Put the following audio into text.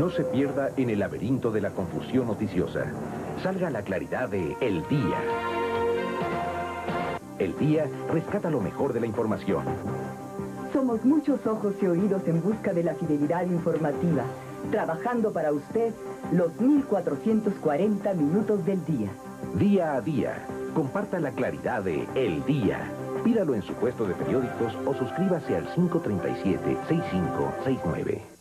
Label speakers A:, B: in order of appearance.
A: No se pierda en el laberinto de la confusión noticiosa. Salga a la claridad de El Día. El Día rescata lo mejor de la información.
B: Somos muchos ojos y oídos en busca de la fidelidad informativa, trabajando para usted los 1440 minutos del día.
A: Día a día, comparta la claridad de El Día. Pídalo en su puesto de periódicos o suscríbase al 537-6569.